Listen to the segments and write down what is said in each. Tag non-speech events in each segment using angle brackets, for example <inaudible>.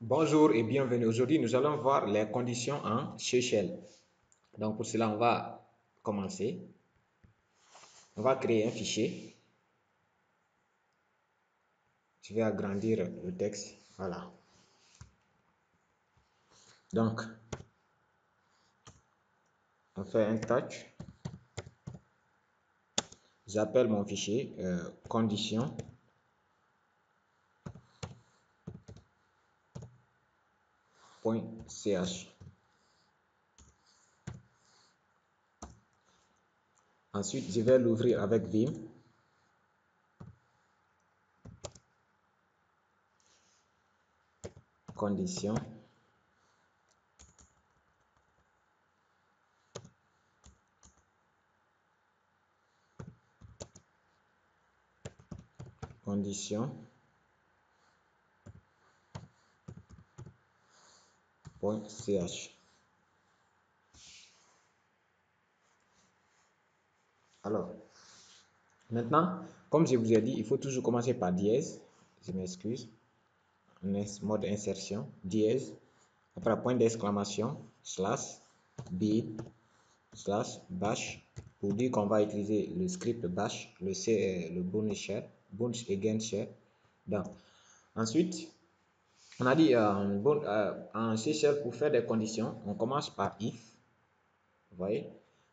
Bonjour et bienvenue. Aujourd'hui, nous allons voir les conditions en Shell. Donc, pour cela, on va commencer. On va créer un fichier. Je vais agrandir le texte. Voilà. Donc, on fait un touch. J'appelle mon fichier euh, condition Ensuite, je vais l'ouvrir avec Vim. Condition. Condition. .ch. Alors, maintenant, comme je vous ai dit, il faut toujours commencer par dièse. Je m'excuse. Mode insertion, dièse. Après, point d'exclamation, slash, bit, slash, bash. Pour dire qu'on va utiliser le script bash, le C, le bonus share, bonus again share. Donc, ensuite, on a dit en C pour faire des conditions, on commence par if. Vous voyez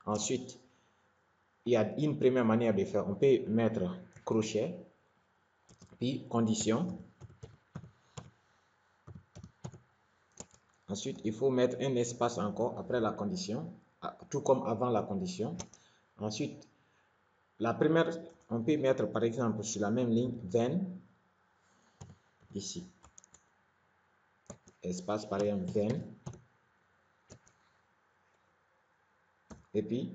Ensuite, il y a une première manière de faire. On peut mettre crochet, puis condition. Ensuite, il faut mettre un espace encore après la condition, tout comme avant la condition. Ensuite, la première, on peut mettre par exemple sur la même ligne 20 ici espace par exemple 20 et puis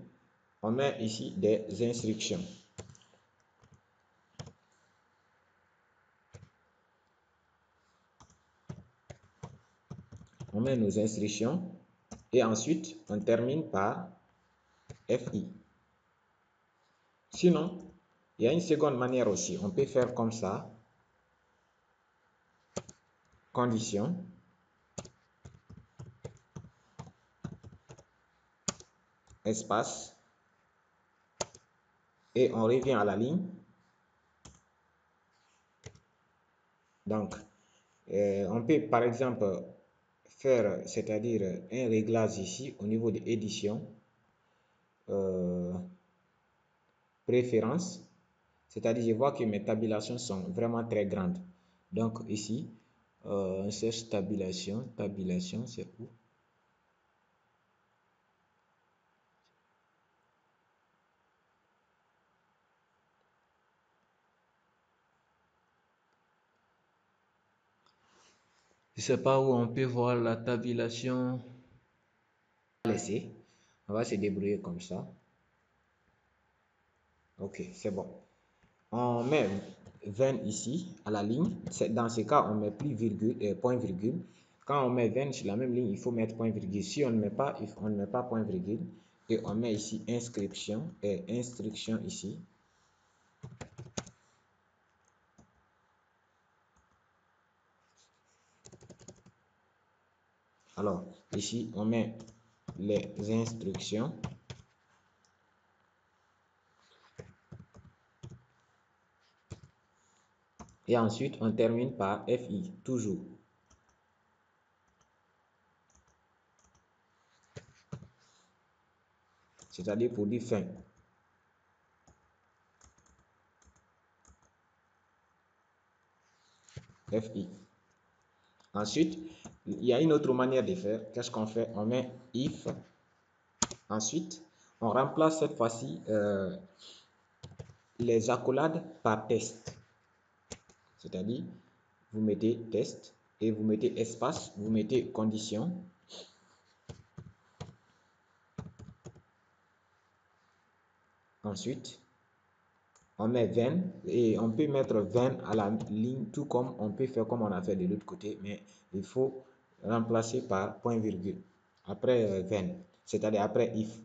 on met ici des instructions on met nos instructions et ensuite on termine par FI sinon il y a une seconde manière aussi. On peut faire comme ça. Condition espace et on revient à la ligne. Donc, euh, on peut par exemple faire, c'est-à-dire un réglage ici au niveau de édition, euh, préférence, c'est-à-dire je vois que mes tabulations sont vraiment très grandes. Donc ici, euh, on cherche tabulation, tabulation c'est où? Je sais pas où on peut voir la tabulation. Laisser. On va se débrouiller comme ça. Ok, c'est bon. On met 20 ici à la ligne. Dans ce cas, on met plus virgule, euh, point virgule. Quand on met 20 sur la même ligne, il faut mettre point virgule. Si on ne met pas, on ne met pas point virgule. Et on met ici inscription et instruction ici. Alors, ici, on met les instructions. Et ensuite, on termine par FI, toujours. C'est-à-dire pour dire fin. FI. Ensuite, il y a une autre manière de faire. Qu'est-ce qu'on fait? On met if. Ensuite, on remplace cette fois-ci euh, les accolades par test. C'est-à-dire, vous mettez test et vous mettez espace, vous mettez condition. Ensuite, on met 20 et on peut mettre 20 à la ligne tout comme on peut faire comme on a fait de l'autre côté mais il faut remplacer par point virgule. Après 20 euh, c'est-à-dire après if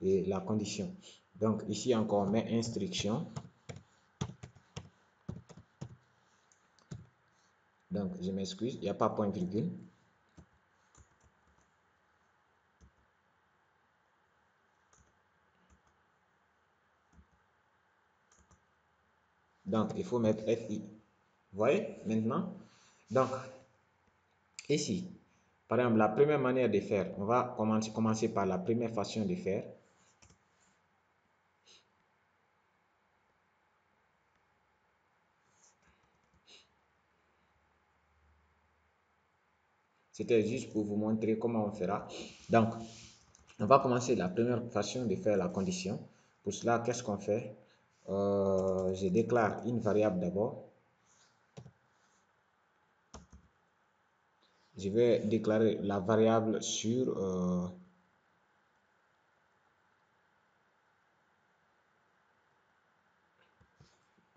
et la condition. Donc ici encore on met instruction. Donc, je m'excuse, il n'y a pas point virgule. Donc, il faut mettre FI. Vous voyez maintenant? Donc, ici, par exemple, la première manière de faire, on va commencer, commencer par la première façon de faire. C'était juste pour vous montrer comment on fera. Donc, on va commencer la première façon de faire la condition. Pour cela, qu'est-ce qu'on fait? Euh, Je déclare une variable d'abord. Je vais déclarer la variable sur euh,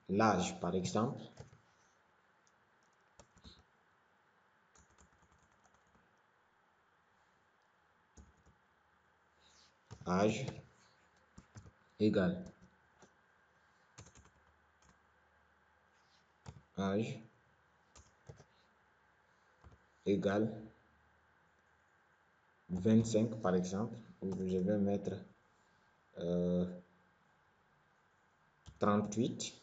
l'âge, par exemple. âge égal âge égal 25 par exemple. Je vais mettre euh, 38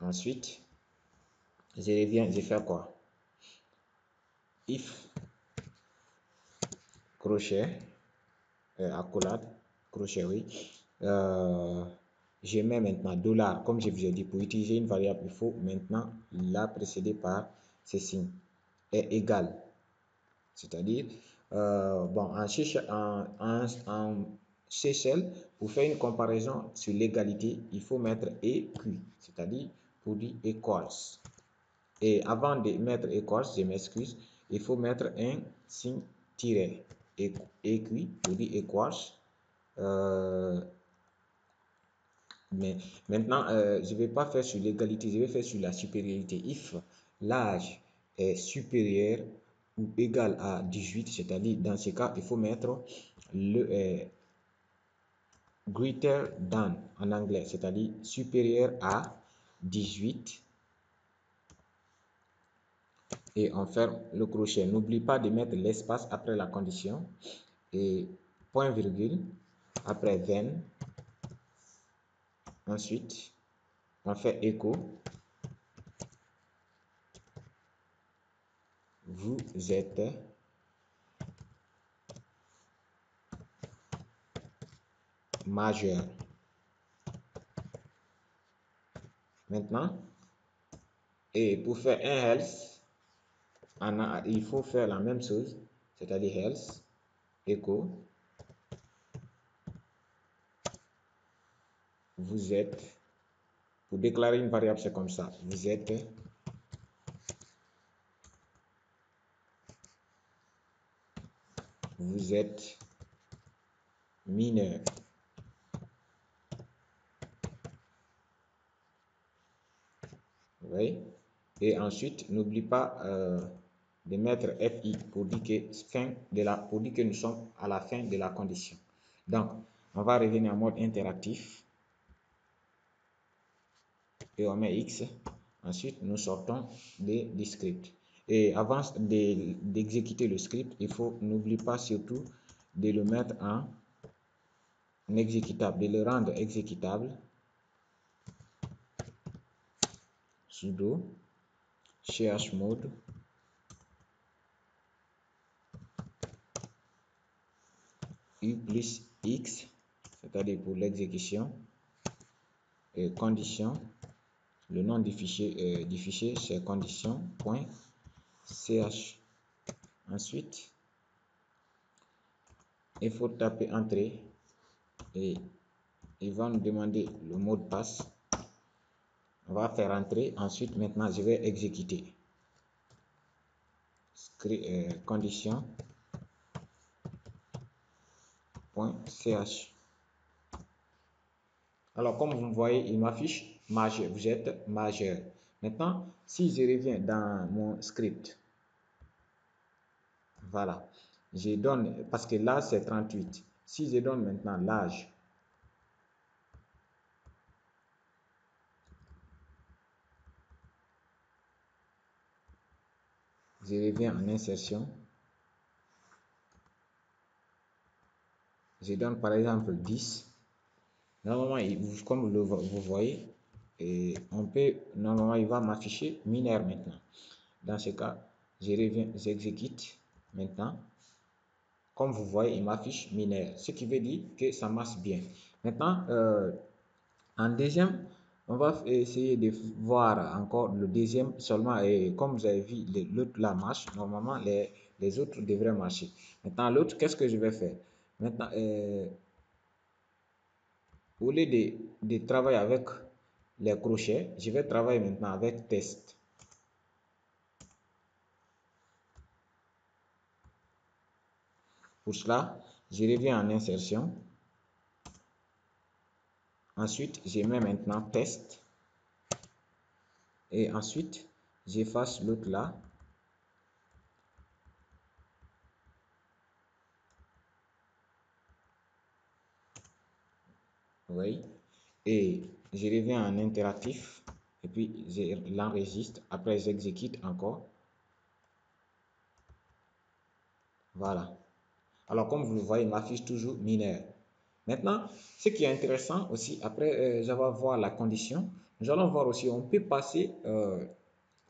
ensuite je reviens je fais quoi? If crochet euh, accolade, crochet, oui. Euh, je mets maintenant dollar, comme je vous ai dit, pour utiliser une variable, il faut maintenant la précéder par ce signe, est égal. C'est-à-dire, euh, bon, en, en, en, pour faire une comparaison sur l'égalité, il faut mettre EQ, c'est-à-dire pour dire equals. Et avant de mettre equals, je m'excuse, il faut mettre un signe tiré équi pour dire equals. Euh, mais maintenant, euh, je ne vais pas faire sur l'égalité, je vais faire sur la supériorité. If l'âge est supérieur ou égal à 18, c'est-à-dire dans ce cas, il faut mettre le euh, greater than en anglais, c'est-à-dire supérieur à 18 et on ferme le crochet. N'oublie pas de mettre l'espace après la condition et point virgule après 20. Ensuite, on fait écho. Vous êtes majeur. Maintenant, et pour faire un else, il faut faire la même chose, c'est-à-dire health, echo, vous êtes, pour déclarer une variable, c'est comme ça, vous êtes vous êtes mineur. Oui. Et ensuite, n'oublie pas euh, de mettre FI pour dire, que fin de la, pour dire que nous sommes à la fin de la condition. Donc, on va revenir en mode interactif. Et on met X. Ensuite, nous sortons des, des scripts. Et avant d'exécuter le script, il faut, n'oublie pas surtout de le mettre en exécutable, de le rendre exécutable. sudo chmod u plus x, c'est-à-dire pour l'exécution, et condition, le nom du fichier, c'est condition.ch. Ensuite, il faut taper entrée et il va nous demander le mot de passe. On va faire entrer. Ensuite, maintenant, je vais exécuter. Euh, condition .ch. Alors, comme vous voyez, il m'affiche majeur. Vous êtes majeur. Maintenant, si je reviens dans mon script, voilà, je donne, parce que là, c'est 38. Si je donne maintenant l'âge, je reviens en insertion. Je donne par exemple 10. Normalement, comme vous voyez, et on peut, normalement, il va m'afficher mineur maintenant. Dans ce cas, je reviens, j'exécute maintenant. Comme vous voyez, il m'affiche mineur, ce qui veut dire que ça marche bien. Maintenant, euh, en deuxième, on va essayer de voir encore le deuxième seulement. Et comme vous avez vu, l'autre la marche. Normalement, les, les autres devraient marcher. Maintenant, l'autre, qu'est-ce que je vais faire? Maintenant, euh, au lieu de, de travailler avec les crochets, je vais travailler maintenant avec test. Pour cela, je reviens en insertion. Ensuite, je mets maintenant test. Et ensuite, j'efface l'autre là. Oui. Et je reviens en interactif. Et puis, je l'enregistre. Après, j'exécute encore. Voilà. Alors, comme vous le voyez, il m'affiche toujours mineur. Maintenant, ce qui est intéressant aussi, après euh, je vais voir la condition, nous allons voir aussi, on peut passer euh,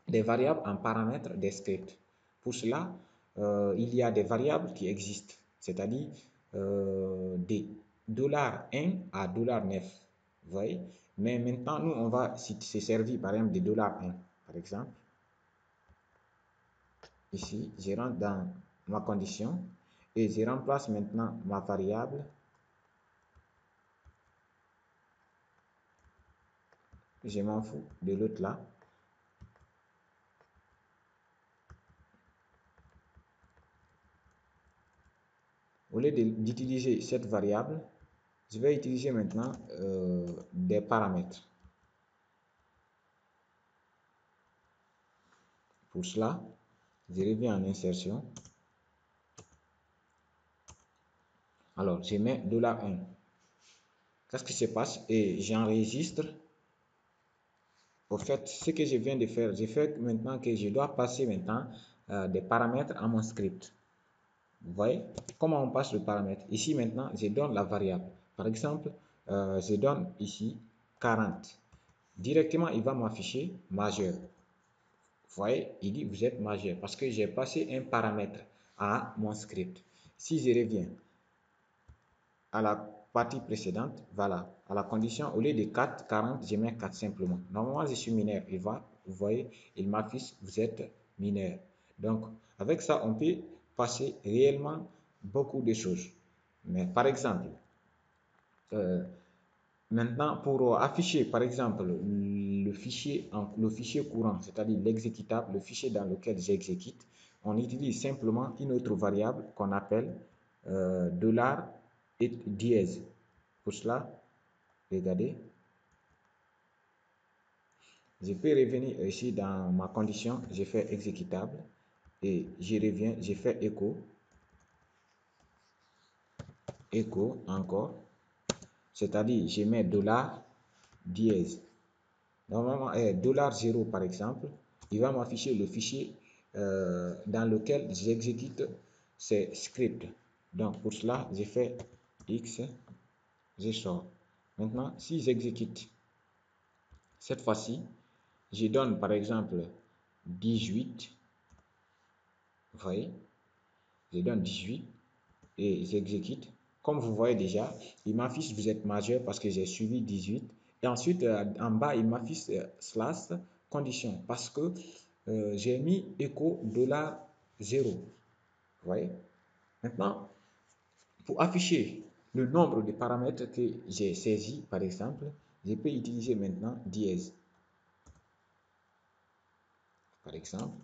des variables en paramètres des scripts. Pour cela, euh, il y a des variables qui existent, c'est-à-dire des $1 à $9. Vous voyez? Mais maintenant, nous, on va se servir par exemple de $1, par exemple. Ici, je rentre dans ma condition et je remplace maintenant ma variable je m'en fous de l'autre là au lieu d'utiliser cette variable je vais utiliser maintenant euh, des paramètres. Pour cela je reviens en insertion. Alors je mets $1 qu'est-ce qui se passe? Et j'enregistre. Au fait, ce que je viens de faire, je fais maintenant que je dois passer maintenant euh, des paramètres à mon script. Vous voyez? Comment on passe le paramètre? Ici maintenant, je donne la variable. Par exemple, euh, je donne ici 40. Directement, il va m'afficher majeur. Vous voyez, il dit vous êtes majeur parce que j'ai passé un paramètre à mon script. Si je reviens à la partie précédente, voilà, à la condition, au lieu de 4, 40, je mets 4 simplement. Normalement, je suis mineur, il va, vous voyez, il m'affiche, vous êtes mineur. Donc, avec ça, on peut passer réellement beaucoup de choses. Mais par exemple, euh, maintenant, pour afficher, par exemple, le fichier, le fichier courant, c'est-à-dire l'exécutable, le fichier dans lequel j'exécute, on utilise simplement une autre variable qu'on appelle euh, et dièse. Pour cela, regardez, je peux revenir ici dans ma condition, je fais exécutable et je reviens, je fais écho, écho encore, c'est-à-dire je mets dollar dièse. Normalement, eh, dollar 0 par exemple, il va m'afficher le fichier euh, dans lequel j'exécute ces scripts. Donc pour cela, je fais X, je sors. Maintenant, si j'exécute cette fois-ci, je donne par exemple 18. Vous voyez Je donne 18 et j'exécute. Comme vous voyez déjà, il m'affiche vous êtes majeur parce que j'ai suivi 18. Et ensuite, euh, en bas, il m'affiche euh, slash condition parce que euh, j'ai mis écho dollar 0. Vous voyez? Maintenant, pour afficher le nombre de paramètres que j'ai saisi, par exemple, je peux utiliser maintenant dièse. Par exemple,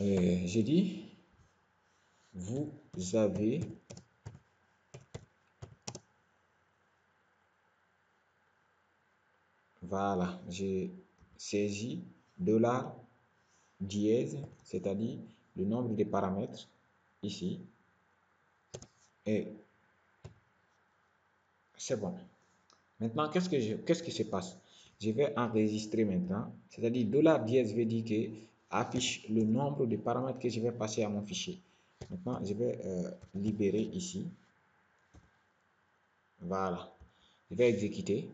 euh, j'ai dit, vous avez Voilà, j'ai saisi dollar dièse, c'est-à-dire le nombre de paramètres ici. Et c'est bon. Maintenant, qu'est-ce que je, qu'est-ce qui se passe? Je vais enregistrer maintenant. C'est-à-dire, dollar dièse veut dire que affiche le nombre de paramètres que je vais passer à mon fichier. Maintenant, je vais euh, libérer ici. Voilà. Je vais exécuter.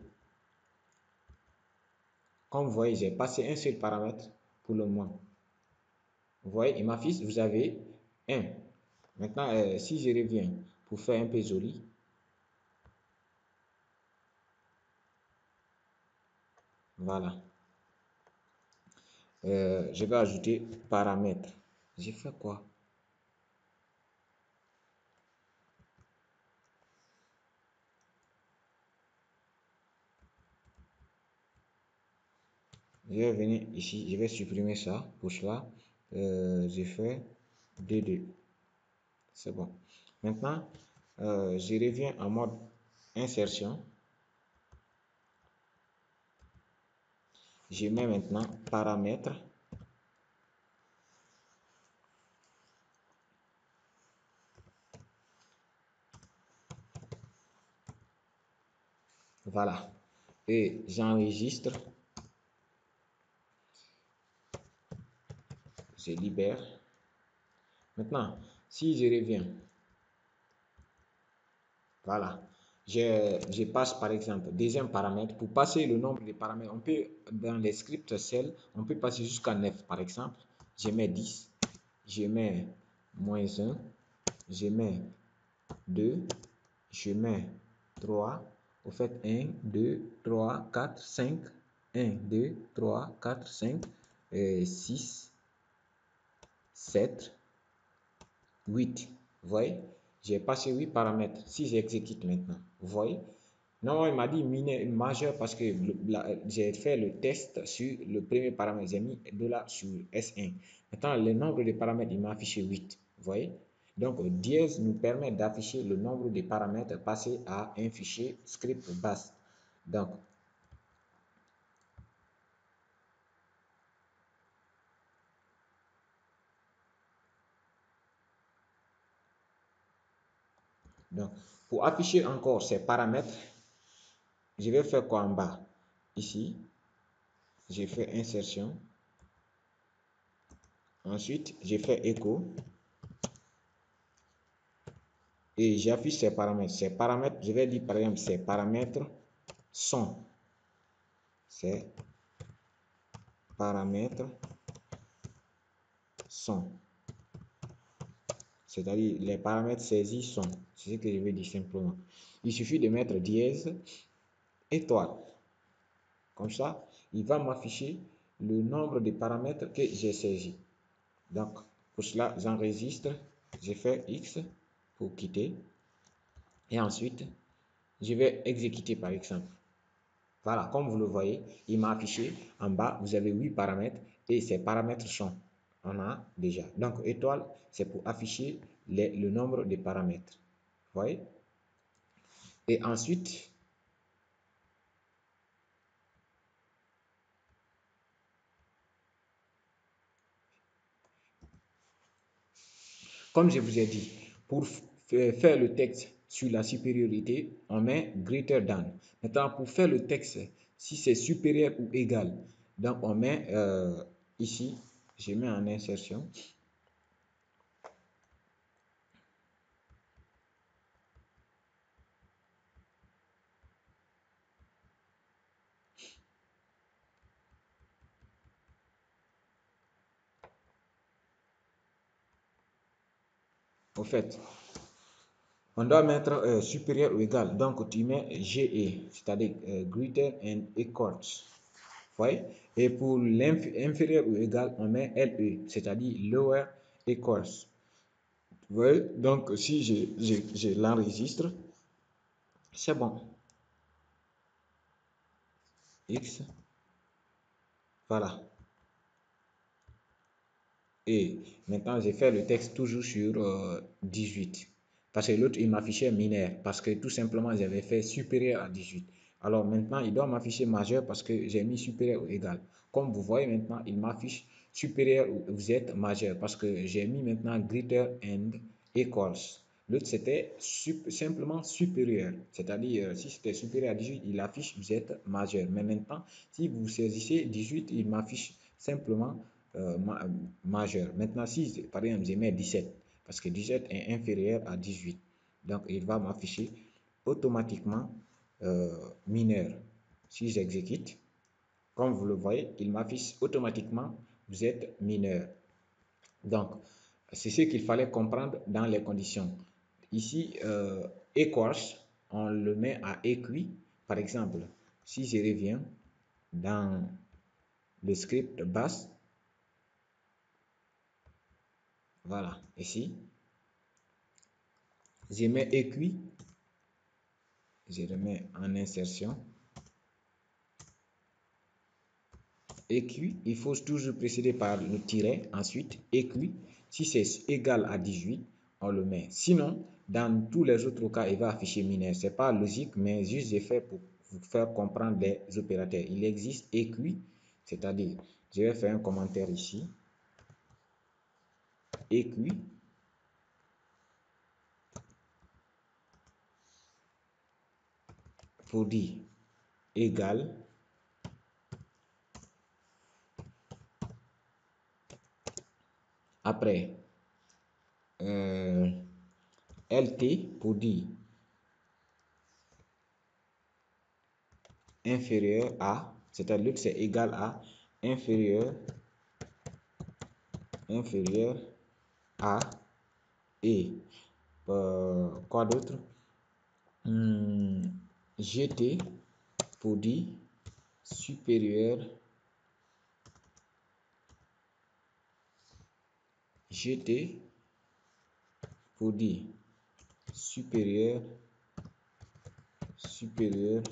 Comme vous voyez, j'ai passé un seul paramètre pour le moment. Vous voyez, il m'affiche, vous avez un. Maintenant, euh, si je reviens pour faire un peu joli, voilà. Euh, je vais ajouter paramètres. J'ai fait quoi? Je vais venir ici, je vais supprimer ça. Pour cela, euh, j'ai fait D2. C'est bon. Maintenant, euh, je reviens en mode insertion. Je mets maintenant paramètres. Voilà. Et j'enregistre. Je libère. Maintenant, si je reviens, voilà, je, passe par exemple deuxième paramètre. Pour passer le nombre de paramètres, on peut, dans les scripts cell, on peut passer jusqu'à 9 par exemple. Je mets 10, je mets moins 1, je mets 2, je mets 3, au fait 1, 2, 3, 4, 5, 1, 2, 3, 4, 5, et 6, 7, 8. Vous voyez, j'ai passé 8 paramètres. Si j'exécute maintenant, vous voyez, non, il m'a dit majeur parce que j'ai fait le test sur le premier paramètre. J'ai mis dollar sur S1. Maintenant, le nombre de paramètres, il m'a affiché 8. Vous voyez? Donc, dièse nous permet d'afficher le nombre de paramètres passés à un fichier script base. Donc, Donc, pour afficher encore ces paramètres, je vais faire quoi en bas? Ici, j'ai fait insertion. Ensuite, j'ai fait écho. Et j'affiche ces paramètres. Ces paramètres, je vais dire par exemple, ces paramètres sont. Ces paramètres sont c'est-à-dire les paramètres saisis sont. C'est ce que je veux dire simplement. Il suffit de mettre dièse étoile. Comme ça, il va m'afficher le nombre de paramètres que j'ai saisi. Donc, pour cela, j'enregistre, j'ai fait X pour quitter. Et ensuite, je vais exécuter par exemple. Voilà, comme vous le voyez, il m'a affiché en bas, vous avez 8 paramètres et ces paramètres sont on a déjà. Donc, étoile, c'est pour afficher le nombre de paramètres. Voyez? Et ensuite, comme je vous ai dit, pour faire le texte sur la supériorité, on met greater than. Maintenant, pour faire le texte, si c'est supérieur ou égal, donc on met euh, ici je mets en insertion. Au fait, on doit mettre euh, supérieur ou égal. Donc, tu mets GE, c'est-à-dire euh, greater and equals. Et pour l'inférieur ou égal, on met LE, c'est-à-dire lower equals. Donc, si je, je l'enregistre, c'est bon. X. Voilà. Et maintenant, j'ai fait le texte toujours sur 18. Euh, parce que l'autre, il m'affichait mineur. Parce que tout simplement, j'avais fait supérieur à 18. Alors maintenant, il doit m'afficher majeur parce que j'ai mis supérieur ou égal. Comme vous voyez maintenant, il m'affiche supérieur ou vous êtes majeur parce que j'ai mis maintenant greater and equals. L'autre, c'était simplement supérieur. C'est-à-dire, si c'était supérieur à 18, il affiche vous êtes majeur. Mais maintenant, si vous saisissez 18, il m'affiche simplement euh, majeur. Maintenant, si par exemple, je mets 17, parce que 17 est inférieur à 18, donc il va m'afficher automatiquement euh, mineur. Si j'exécute, comme vous le voyez, il m'affiche automatiquement vous êtes mineur. Donc, c'est ce qu'il fallait comprendre dans les conditions. Ici, euh, on le met à écrit. Par exemple, si je reviens dans le script base, voilà, ici, je mets écrit, je remets en insertion. écrit, il faut toujours précéder par le tiret, ensuite écrit. Si c'est égal à 18, on le met. Sinon, dans tous les autres cas, il va afficher mineur. Ce n'est pas logique, mais juste j'ai fait pour vous faire comprendre les opérateurs. Il existe écrit, c'est-à-dire, je vais faire un commentaire ici. Écrit. Pour dire égal Après, euh, LT dire inférieur à, c'est-à-dire que c'est égal à inférieur, inférieur à et euh, quoi d'autre? Hmm, GT pour dire supérieur. GT pour dire supérieur supérieur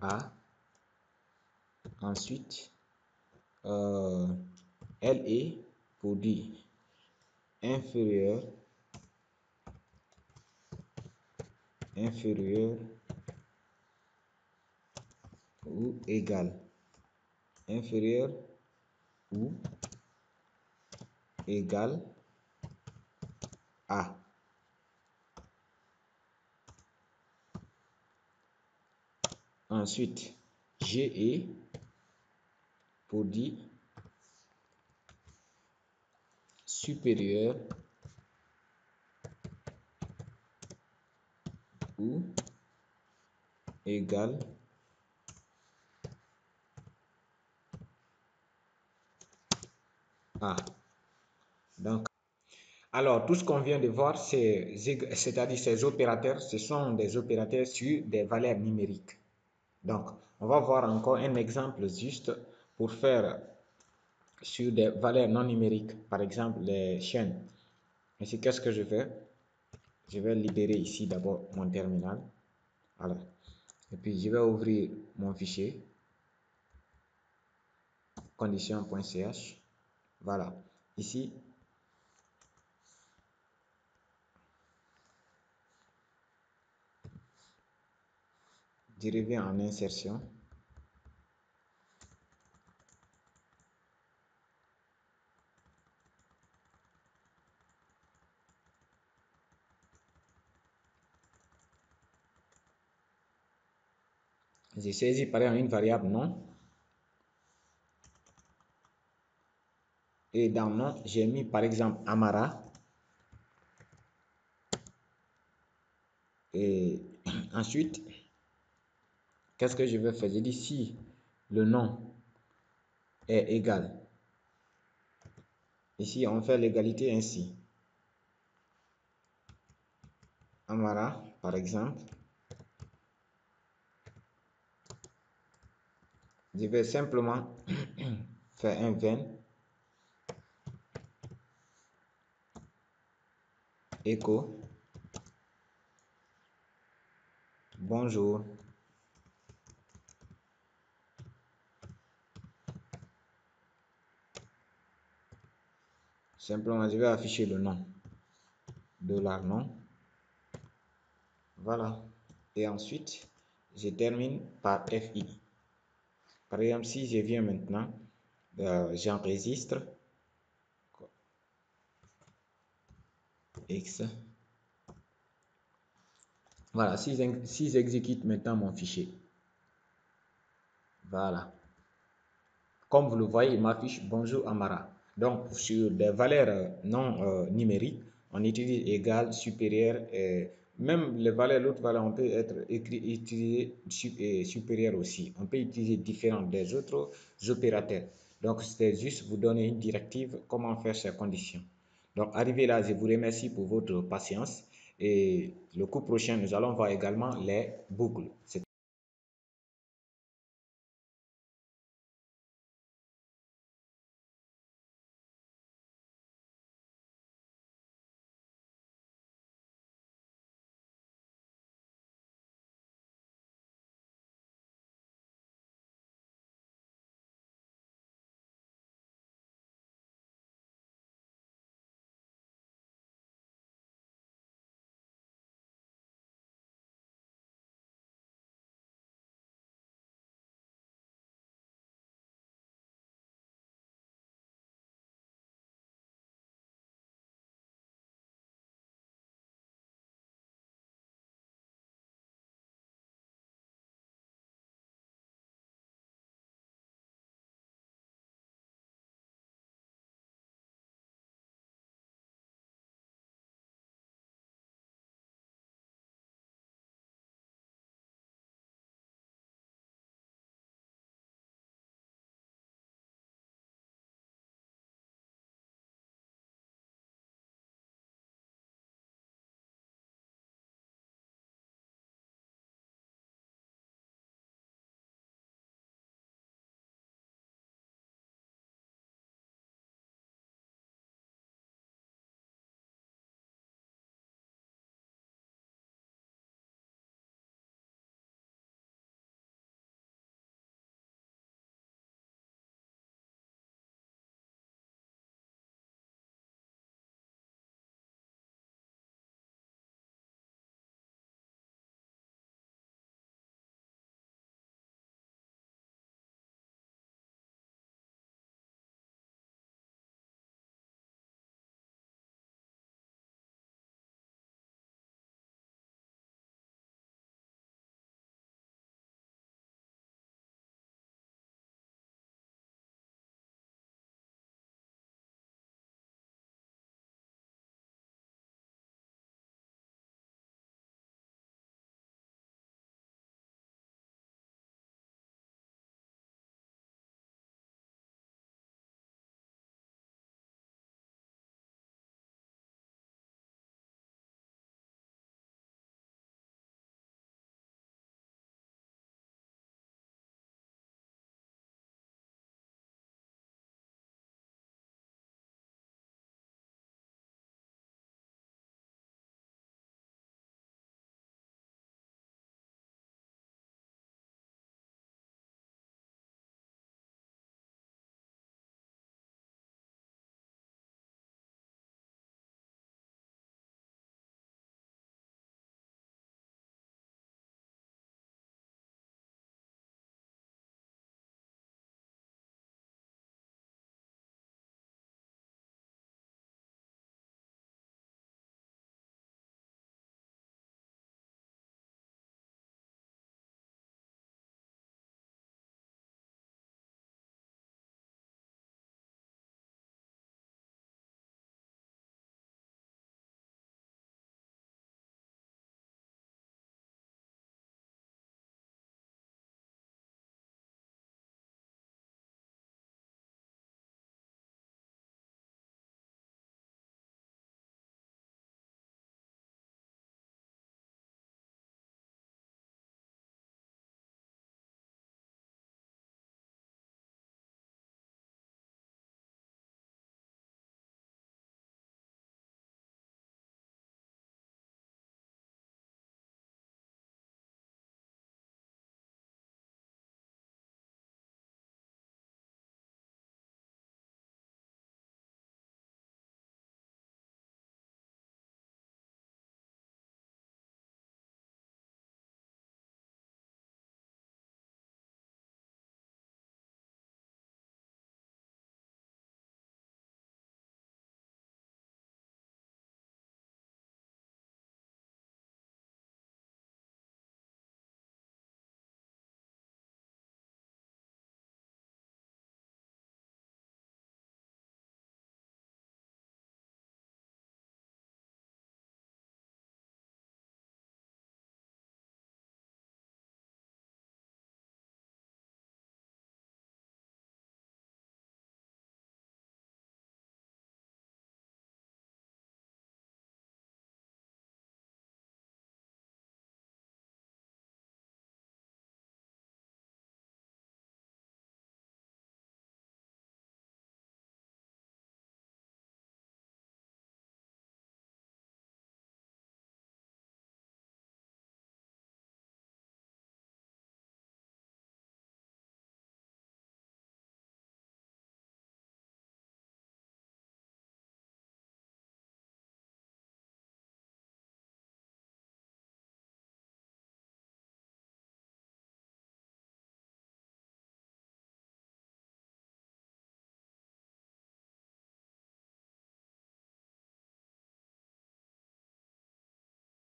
à ensuite euh, LE pour dire inférieur inférieur ou égal inférieur ou égale à. Ensuite, GE pour dire supérieur ou égal à. Donc, alors, tout ce qu'on vient de voir, c'est-à-dire ces opérateurs, ce sont des opérateurs sur des valeurs numériques. Donc, on va voir encore un exemple juste pour faire sur des valeurs non numériques, par exemple les chaînes. Ici, qu'est-ce que je fais Je vais libérer ici d'abord mon terminal. Alors, et puis je vais ouvrir mon fichier condition.ch. Voilà. Ici, je en insertion. J'ai saisi par exemple une variable non? Et dans nom, j'ai mis par exemple Amara. Et <clears throat> ensuite, Qu'est-ce que je vais faire? Je dis si le nom est égal. Ici, on fait l'égalité ainsi. Amara, par exemple. Je vais simplement <clears throat> faire un ven Echo. Bonjour. Simplement, je vais afficher le nom. de nom. Voilà. Et ensuite, je termine par FI. Par exemple, si je viens maintenant, euh, j'enregistre Voilà, si, j'exécute maintenant mon fichier, voilà. Comme vous le voyez, il m'affiche bonjour Amara. Donc, sur des valeurs non euh, numériques, on utilise égal, supérieur, et même les valeurs, l'autre valeur, on peut être utilisé supérieur aussi. On peut utiliser différents des autres opérateurs. Donc, c'est juste vous donner une directive comment faire ces conditions. Donc, arrivé là, je vous remercie pour votre patience. Et le coup prochain, nous allons voir également les boucles.